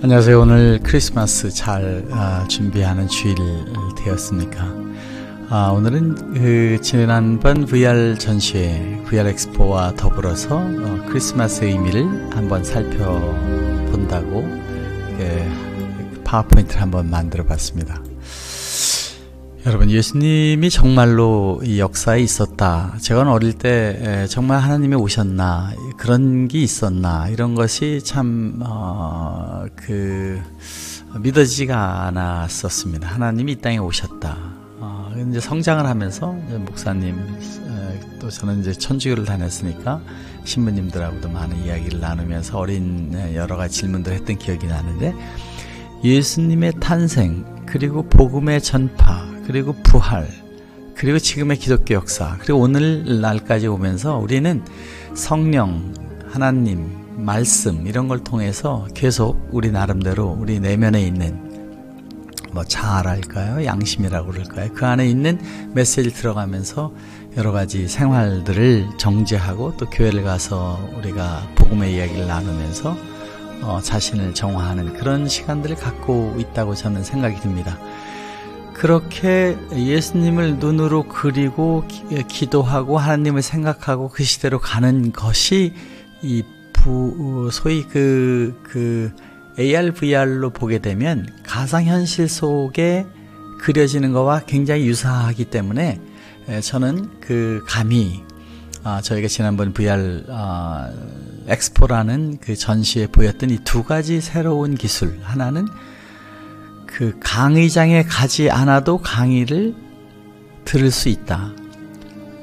안녕하세요. 오늘 크리스마스 잘 아, 준비하는 주일 되었습니까? 아, 오늘은 그 지난번 VR 전시회, VR 엑스포와 더불어서 어, 크리스마스 의미를 한번 살펴본다고 그 파워포인트를 한번 만들어 봤습니다. 여러분, 예수님이 정말로 이 역사에 있었다. 제가 어릴 때 정말 하나님이 오셨나, 그런 게 있었나, 이런 것이 참, 어, 그, 믿어지지가 않았었습니다. 하나님이 이 땅에 오셨다. 어, 이제 성장을 하면서 목사님, 또 저는 이제 천주교를 다녔으니까 신부님들하고도 많은 이야기를 나누면서 어린 여러 가지 질문들을 했던 기억이 나는데 예수님의 탄생, 그리고 복음의 전파, 그리고 부활, 그리고 지금의 기독교 역사, 그리고 오늘날까지 오면서 우리는 성령, 하나님, 말씀 이런 걸 통해서 계속 우리 나름대로 우리 내면에 있는 뭐 자아랄까요? 양심이라고 그럴까요? 그 안에 있는 메시지를 들어가면서 여러 가지 생활들을 정제하고 또 교회를 가서 우리가 복음의 이야기를 나누면서 어, 자신을 정화하는 그런 시간들을 갖고 있다고 저는 생각이 듭니다. 그렇게 예수님을 눈으로 그리고 기 도하고 하나님을 생각하고 그 시대로 가는 것이 이 부, 소위 그, 그 AR, VR로 보게 되면 가상현실 속에 그려지는 것과 굉장히 유사하기 때문에 저는 그 감히 아, 저희가 지난번 VR 아, 엑스포라는 그 전시에 보였던 이 두 가지 새로운 기술 하나는 그 강의장에 가지 않아도 강의를 들을 수 있다.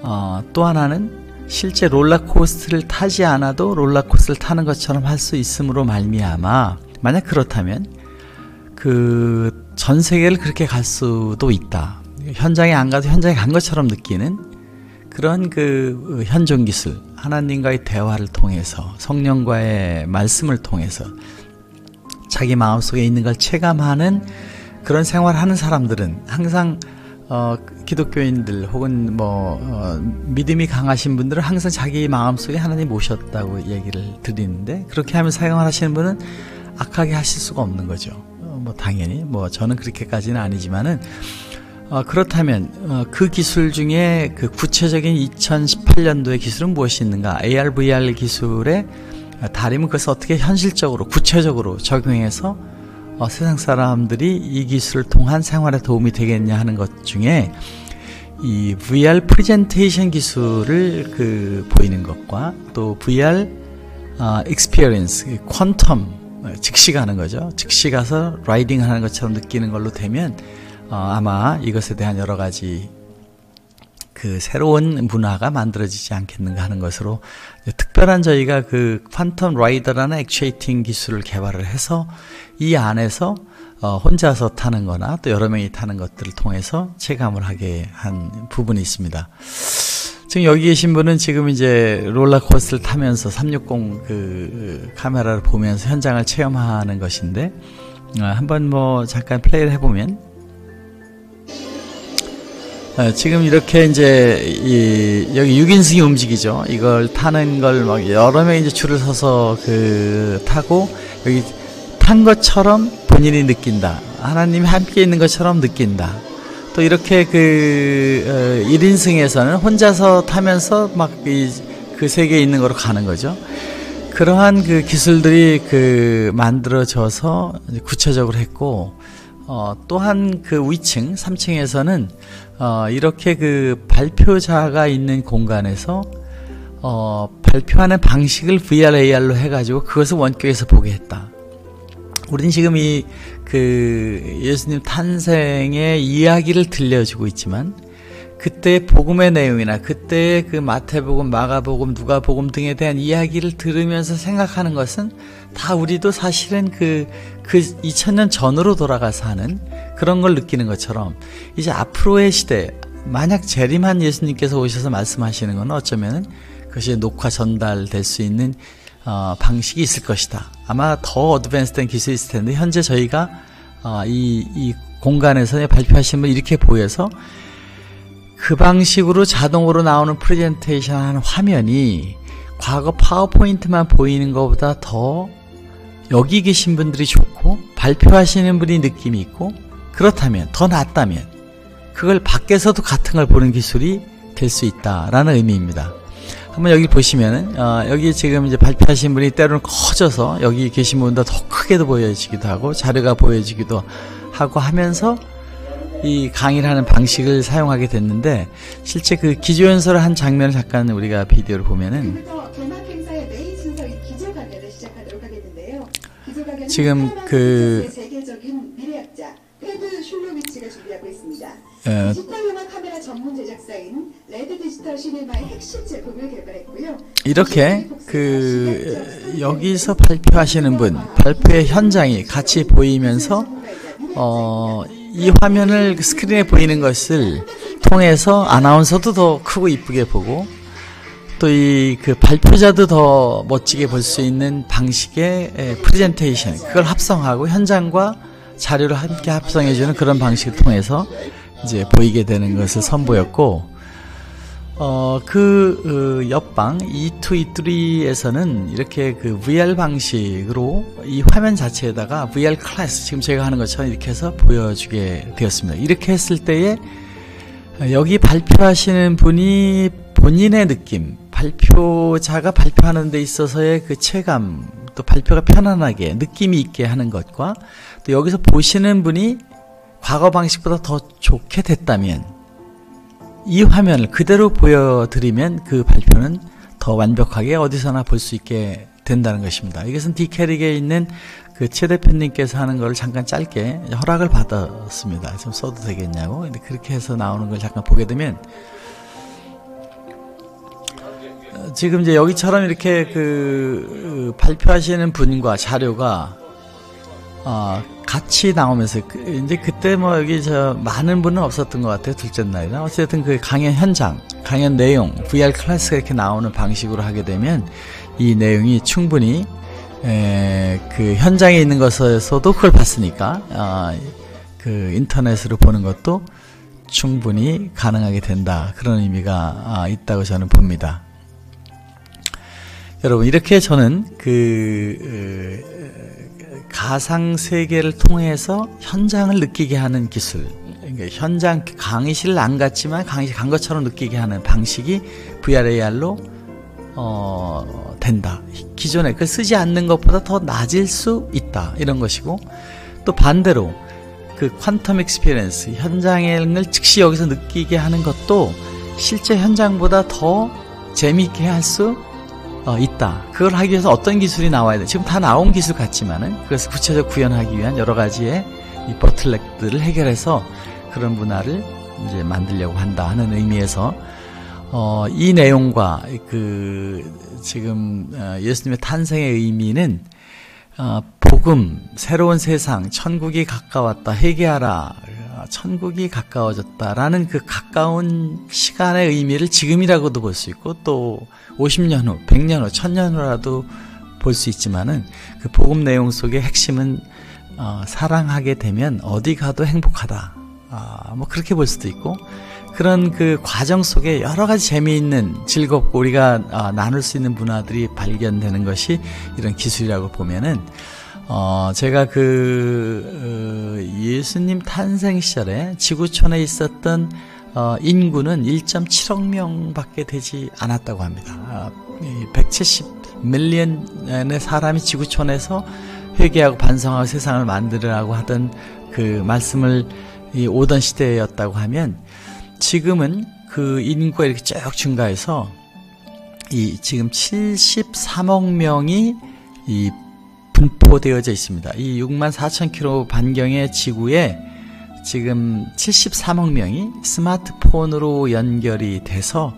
어, 또 하나는 실제 롤러코스터를 타지 않아도 롤러코스터를 타는 것처럼 할 수 있음으로 말미암아 만약 그렇다면 그 전 세계를 그렇게 갈 수도 있다. 현장에 안 가도 현장에 간 것처럼 느끼는 그런 그 현존 기술, 하나님과의 대화를 통해서 성령과의 말씀을 통해서 자기 마음속에 있는 걸 체감하는 그런 생활을 하는 사람들은 항상 어, 기독교인들 혹은 뭐 어, 믿음이 강하신 분들은 항상 자기 마음속에 하나님 모셨다고 얘기를 드리는데 그렇게 하면 사용을 하시는 분은 악하게 하실 수가 없는 거죠. 어, 뭐 당연히 뭐 저는 그렇게까지는 아니지만은 어, 그렇다면 어, 그 기술 중에 그 구체적인 2018년도의 기술은 무엇이 있는가? AR, VR 기술의 다림은 그것을 어떻게 현실적으로 구체적으로 적용해서 어, 세상 사람들이 이 기술을 통한 생활에 도움이 되겠냐 하는 것 중에 이 VR 프레젠테이션 기술을 그 보이는 것과 또 VR 어, experience quantum 어, 즉시 가는 거죠. 즉시 가서 riding 하는 것처럼 느끼는 걸로 되면 어, 아마 이것에 대한 여러 가지 그 새로운 문화가 만들어지지 않겠는가 하는 것으로 특별한 저희가 그 Quantum Rider라는 actuating 기술을 개발을 해서 이 안에서 어, 혼자서 타는 거나 또 여러 명이 타는 것들을 통해서 체감을 하게 한 부분이 있습니다. 지금 여기 계신 분은 지금 이제 롤러코스터를 타면서 360 그 카메라를 보면서 현장을 체험하는 것인데 어, 한번 뭐 잠깐 플레이를 해보면 어, 지금 이렇게 이제 이 여기 6인승이 움직이죠. 이걸 타는 걸 막 여러 명이 이제 줄을 서서 그 타고 여기 탄 것처럼 본인이 느낀다. 하나님이 함께 있는 것처럼 느낀다. 또 이렇게 그 어, 1인승에서는 혼자서 타면서 막그 세계에 있는 거로 가는 거죠. 그러한 그 기술들이 그 만들어져서 구체적으로 했고 어, 또한 그 위층 3층에서는 어, 이렇게 그 발표자가 있는 공간에서 어, 발표하는 방식을 VR, AR로 해가지고 그것을 원격에서 보게 했다. 우린 지금 이 그 예수님 탄생의 이야기를 들려주고 있지만 그때 복음의 내용이나 그때 그 마태복음, 마가복음, 누가복음 등에 대한 이야기를 들으면서 생각하는 것은 다 우리도 사실은 그, 그 2000년 전으로 돌아가서 하는 그런 걸 느끼는 것처럼 이제 앞으로의 시대, 만약 재림한 예수님께서 오셔서 말씀하시는 건 어쩌면 그것이 녹화 전달될 수 있는 어, 방식이 있을 것이다. 아마 더 어드밴스된 기술이 있을 텐데 현재 저희가 어, 이, 이 공간에서 발표하신 분 이렇게 보여서 그 방식으로 자동으로 나오는 프레젠테이션 하는 화면이 과거 파워포인트만 보이는 것보다 더 여기 계신 분들이 좋고 발표하시는 분이 느낌이 있고 그렇다면 더 낫다면 그걸 밖에서도 같은 걸 보는 기술이 될 수 있다라는 의미입니다. 한번 여기 보시면은 어, 여기 지금 이제 발표하신 분이 때로는 커져서 여기 계신 분보다 더 크게도 보여지기도 하고 자료가 보여지기도 하고 하면서 이 강의를 하는 방식을 사용하게 됐는데 실제 그 기조연설을 한 장면을 잠깐 우리가 비디오를 보면은 지금 그. 어, 개발했고요. 이렇게 그 여기서 발표하시는 분 발표의 현장이 같이 보이면서 어, 이 화면을 그 스크린에 보이는 것을 통해서 아나운서도 더 크고 이쁘게 보고 또 이 그 발표자도 더 멋지게 볼 수 있는 방식의 프레젠테이션 그걸 합성하고 현장과 자료를 함께 합성해주는 그런 방식을 통해서 이제 보이게 되는 것을 선보였고 어, 그, 어, 옆방 E2E3에서는 이렇게 그 VR 방식으로 이 화면 자체에다가 VR 클래스, 지금 제가 하는 것처럼 이렇게 해서 보여주게 되었습니다. 이렇게 했을 때에 여기 발표하시는 분이 본인의 느낌, 발표자가 발표하는 데 있어서의 그 체감, 또 발표가 편안하게 느낌이 있게 하는 것과 또 여기서 보시는 분이 과거 방식보다 더 좋게 됐다면 이 화면을 그대로 보여드리면 그 발표는 더 완벽하게 어디서나 볼 수 있게 된다는 것입니다. 이것은 디캐릭에 있는 그 최 대표님께서 하는 것을 잠깐 짧게 허락을 받았습니다. 좀 써도 되겠냐고. 근데 그렇게 해서 나오는 걸 잠깐 보게 되면 어, 지금 이제 여기처럼 이렇게 그 발표하시는 분과 자료가 어, 같이 나오면서 그, 이제 그때 뭐 여기 저 많은 분은 없었던 것 같아요 둘째 날이나 어쨌든 그 강연 현장 강연 내용 VR 클래스가 이렇게 나오는 방식으로 하게 되면 이 내용이 충분히 에, 그 현장에 있는 것에서도 그걸 봤으니까 어, 그 인터넷으로 보는 것도 충분히 가능하게 된다 그런 의미가 아, 있다고 저는 봅니다. 여러분 이렇게 저는 그 가상 세계를 통해서 현장을 느끼게 하는 기술. 그러니까 현장 강의실 안 갔지만 강의실 간 것처럼 느끼게 하는 방식이 VR AR로 어, 된다. 기존에 그 쓰지 않는 것보다 더 낮을 수 있다. 이런 것이고 또 반대로 그 quantum experience 현장을 즉시 여기서 느끼게 하는 것도 실제 현장보다 더 재미있게 할 수 어, 있다. 그걸 하기 위해서 어떤 기술이 나와야 돼? 지금 다 나온 기술 같지만은 그것을 구체적 구현하기 위한 여러 가지의 이 bottleneck들을 해결해서 그런 문화를 이제 만들려고 한다 하는 의미에서 어, 이 내용과 그 지금 어, 예수님의 탄생의 의미는 어, 복음, 새로운 세상, 천국이 가까웠다, 회개하라, 천국이 가까워졌다라는 그 가까운 시간의 의미를 지금이라고도 볼 수 있고 또 50년 후, 100년 후, 1000년 후라도 볼 수 있지만은 그 복음 내용 속의 핵심은 어, 사랑하게 되면 어디 가도 행복하다. 아, 뭐 그렇게 볼 수도 있고 그런 그 과정 속에 여러 가지 재미있는 즐겁고 우리가 어, 나눌 수 있는 문화들이 발견되는 것이 이런 기술이라고 보면은 어, 제가 그 어, 예수님 탄생 시절에 지구촌에 있었던 어, 인구는 1.7억 명 밖에 되지 않았다고 합니다. 170 아, 밀리언의 사람이 지구촌에서 회개하고 반성하고 세상을 만들으라고 하던 그 말씀을 오던 시대였다고 하면 지금은 그 인구가 이렇게 쭉 증가해서 이 지금 73억 명이 이 분포되어져 있습니다. 이 6만 4천 킬로 반경의 지구에 지금 73억 명이 스마트폰으로 연결이 돼서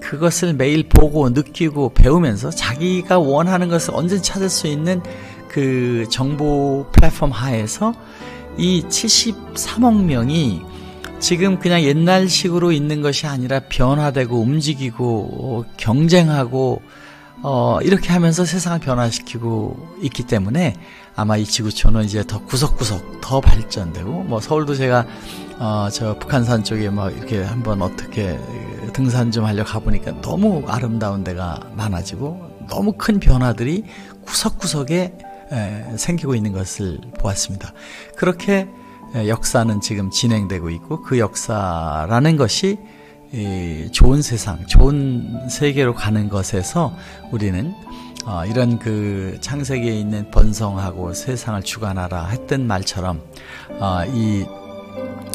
그것을 매일 보고 느끼고 배우면서 자기가 원하는 것을 언제 찾을 수 있는 그 정보 플랫폼 하에서 이 73억 명이 지금 그냥 옛날식으로 있는 것이 아니라 변화되고 움직이고 경쟁하고 어, 이렇게 하면서 세상을 변화시키고 있기 때문에 아마 이 지구촌은 이제 더 구석구석 더 발전되고 뭐 서울도 제가 어, 저 북한산 쪽에 뭐 이렇게 한번 어떻게 등산 좀 하려 가보니까 너무 아름다운 데가 많아지고 너무 큰 변화들이 구석구석에 생기고 있는 것을 보았습니다. 그렇게 역사는 지금 진행되고 있고 그 역사라는 것이 좋은 세상, 좋은 세계로 가는 것에서 우리는 어, 이런 그 창세기에 있는 번성하고 세상을 주관하라 했던 말처럼 어, 이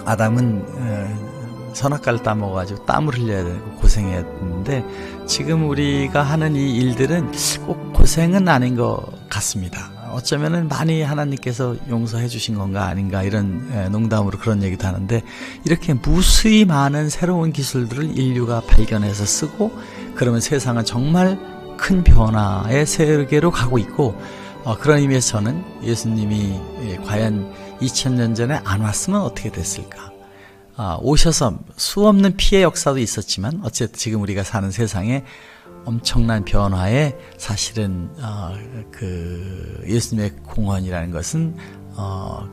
아담은 어, 선악과를 따먹어가지고 땀을 흘려야 되고 고생했는데 지금 우리가 하는 이 일들은 꼭 고생은 아닌 것 같습니다. 어쩌면은 많이 하나님께서 용서해 주신 건가 아닌가 이런 농담으로 그런 얘기도 하는데 이렇게 무수히 많은 새로운 기술들을 인류가 발견해서 쓰고 그러면 세상은 정말 큰 변화의 세계로 가고 있고 어, 그런 의미에서 저는 예수님이 예, 과연 2000년 전에 안 왔으면 어떻게 됐을까? 어, 오셔서 수없는 피해 역사도 있었지만 어쨌든 지금 우리가 사는 세상에 엄청난 변화에 사실은 어, 그 예수님의 공헌이라는 것은 어,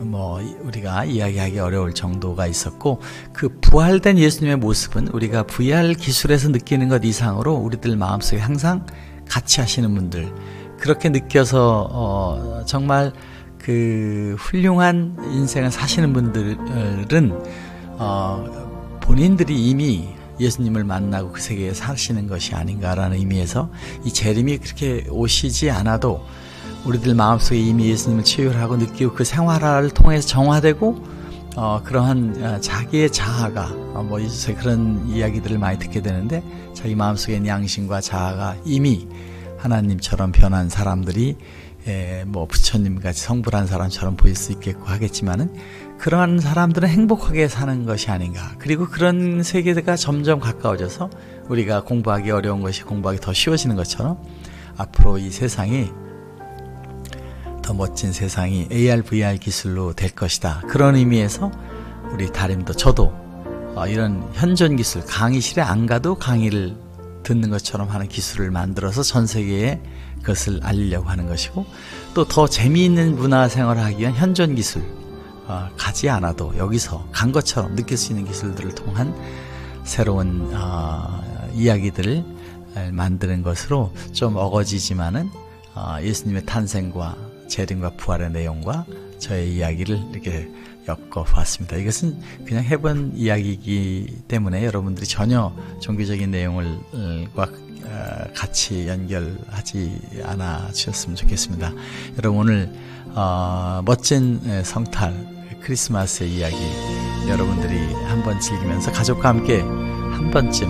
뭐 우리가 이야기하기 어려울 정도가 있었고 그 부활된 예수님의 모습은 우리가 VR 기술에서 느끼는 것 이상으로 우리들 마음속에 항상 같이 하시는 분들 그렇게 느껴서 어, 정말 그 훌륭한 인생을 사시는 분들은 어, 본인들이 이미 예수님을 만나고 그 세계에 사시는 것이 아닌가라는 의미에서 이 재림이 그렇게 오시지 않아도 우리들 마음속에 이미 예수님을 치유하고 느끼고 그 생활을 통해서 정화되고 어, 그러한 어, 자기의 자아가 어, 뭐 그런 이야기들을 많이 듣게 되는데 자기 마음속에 양심과 자아가 이미 하나님처럼 변한 사람들이 예, 뭐 부처님 같이 성불한 사람처럼 보일 수 있겠고 하겠지만은 그러한 사람들은 행복하게 사는 것이 아닌가. 그리고 그런 세계가 점점 가까워져서 우리가 공부하기 어려운 것이 공부하기 더 쉬워지는 것처럼 앞으로 이 세상이 더 멋진 세상이 AR, VR 기술로 될 것이다. 그런 의미에서 우리 다림도 저도 어, 이런 현존 기술, 강의실에 안 가도 강의를 듣는 것처럼 하는 기술을 만들어서 전 세계에 그것을 알리려고 하는 것이고 또 더 재미있는 문화 생활을 하기 위한 현존 기술 어, 가지 않아도 여기서 간 것처럼 느낄 수 있는 기술들을 통한 새로운 어, 이야기들을 만드는 것으로 좀 어거지지만은 어, 예수님의 탄생과 재림과 부활의 내용과 저의 이야기를 이렇게 엮어봤습니다. 이것은 그냥 해본 이야기이기 때문에 여러분들이 전혀 종교적인 내용을 어, 같이 연결하지 않아 주셨으면 좋겠습니다. 여러분 오늘 어, 멋진 성탈 크리스마스의 이야기 여러분들이 한번 즐기면서 가족과 함께 한 번쯤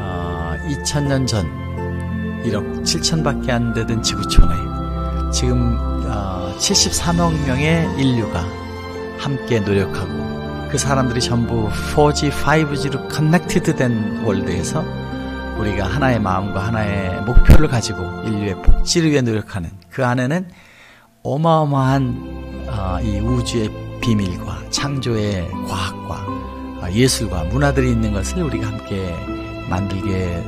어, 2000년 전 1억 7천밖에 안 되던 지구촌에 지금 어, 73억 명의 인류가 함께 노력하고 그 사람들이 전부 4G, 5G로 connected 된 world에서 우리가 하나의 마음과 하나의 목표를 가지고 인류의 복지를 위해 노력하는 그 안에는 어마어마한 어, 이 우주의 비밀과 창조의 과학과 어, 예술과 문화들이 있는 것을 우리가 함께 만들게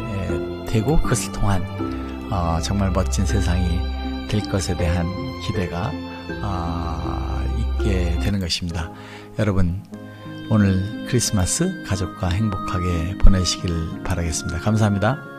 되고 그것을 통한 어, 정말 멋진 세상이 될 것에 대한 기대가 있게 되는 것입니다. 여러분 오늘 크리스마스 가족과 행복하게 보내시길 바라겠습니다. 감사합니다.